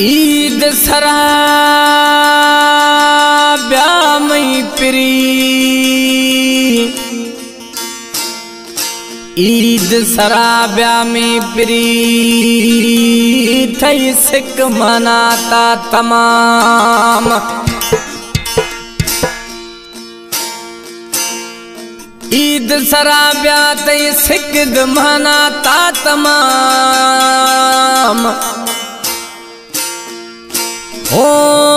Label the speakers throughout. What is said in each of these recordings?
Speaker 1: ईद सरा ब्यामई प्री। ईद सरा ब्यामी प्री। थई सिक मनाता तमाम। ईद सरा ब्या तई सिक मनाता तमाम ओ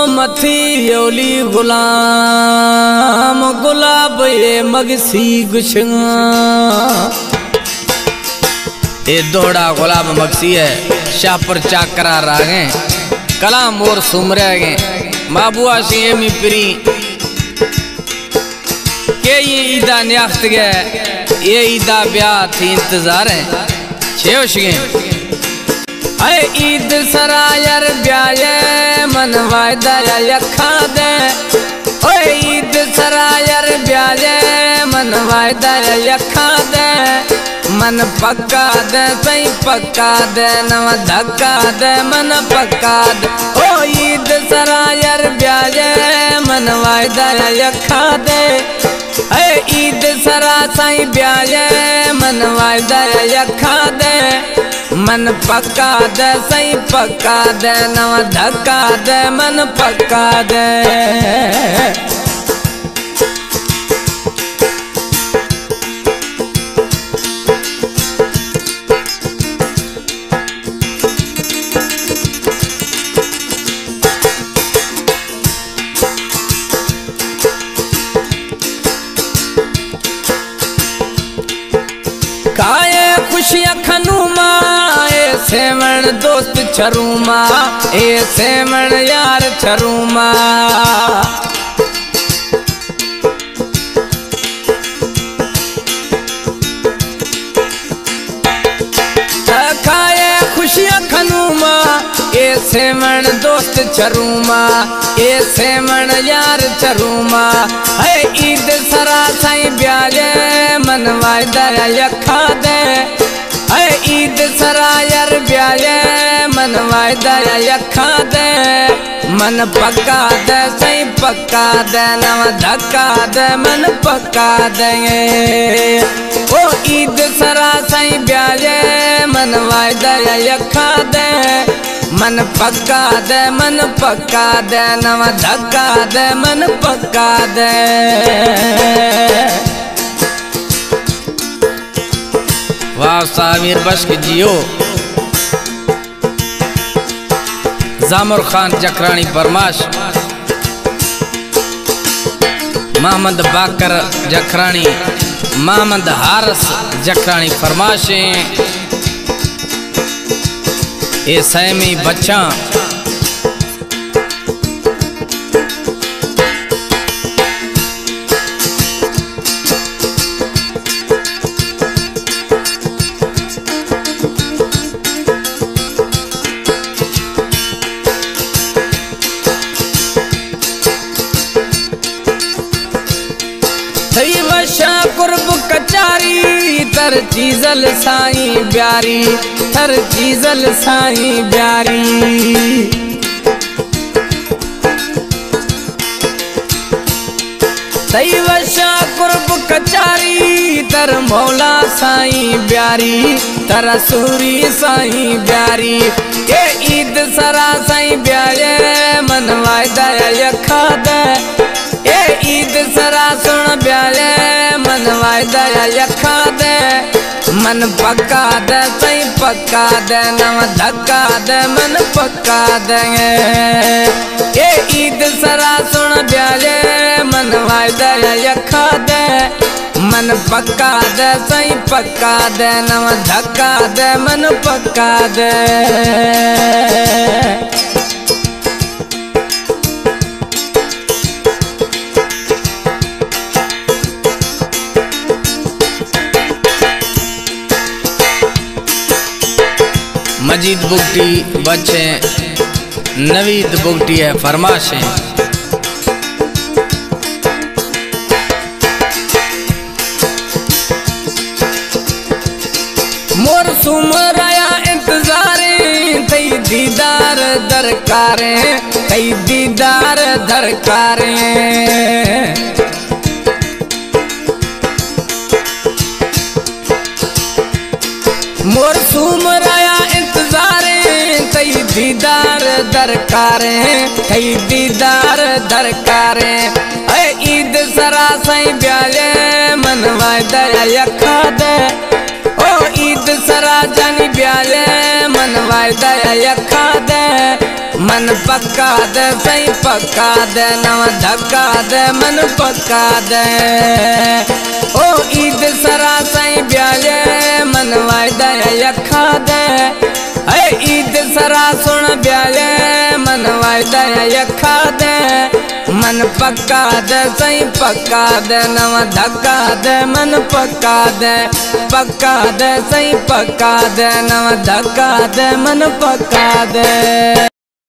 Speaker 1: मथी योली गुलाम, गुलाब ये मगसी गुशंगा ये दोड़ा गुलाब मगसी है शापर चाकरा रागे, कलाम और सुमरे गे माबुआ सी एमी प्री। के ये ईदा न्याख्त गए ये ईदा ब्याह थी इंतज़ार है। छेवश गए ईद सरायर ब्याये मन वायदा यखा दे। ईद सरायर ब्याये मन वायदा यखा दे। मन पक्का दे सही पक्का दे, नव धक्का दे, मन पक्का दे। ओ ईद सरायर ब्याये मन वायदा यखा दे। ईद सरा साईं ब्याये मन वायदा यखा दे। मन पक्का दे, सही पक्का दे, नव धक्का दे, मन पक्का दे। काए खुशियाँ खनूमा ए सेवण दोस्त छरूमा। ए सेवण यार छरूमा। सेवण दोस्त छरूमा। ए सेवण यार छरूमा। है ईद सरा साईं ब्याजे मन वायदा यखा यखा दे, मन पक्का दे, सही पक्का दे, नव धक्का दे, मन पक्का दे ओ ईद सरा साईं ब्याजे, मन वायदा यखा दे, मन पक्का दे, मन पक्का दे, नव धक्का दे, मन पक्का दे। वाह सामिर बश्क जियो। जामुर खान जकरानी बरमाश मोहम्मद बाकर जखरानी मोहम्मद हारस जखरानी फरमाशें ये सैमी बच्चा। थई वशा कुर्ब कचारी, तर चीजल साईं ब्यारी तर चीजल साईं ब्यारी थई वशा कुर्ब कचारी, तर मौला साईं ब्यारी तर सूरी साईं ब्यारी ये ईद सरा साईं ब्यारे मन वायदा यखा दे ए ईद सरा सुन ब्याले मन वायदा यखा दे। मन पक्का दे, सही पक्का दे, नव धक्का दे, मन पक्का दे ए ईद सरा सुन ब्याले मन वायदा यखा दे। मन पक्का दे, सही पक्का दे, नव धक्का दे, मन पक्का दे। मजीद बुगटी बच्चे, नवीद बुगटी है, फरमाशें। मोर सुमराया इंतजारे थई दीदार दर दरकारे, कई दीदार दरकारे। दरकारे, कई दीदार दरकारे। ईद सरा सही ब्याले, मनवाए दया दे ओ ईद सरा जानी ब्याले, मनवाए दया दे मन पक्का दे, सही पक्का दे, नव धक्का दे, मन पक्का दे। ओ ईद सरा यखा दे। मन पक्का दे, सही पक्का दे, नवा धक्का दे। मन पक्का दे पक्का दे, सही पक्का दे, नवा धक्का दे, मन पक्का दे।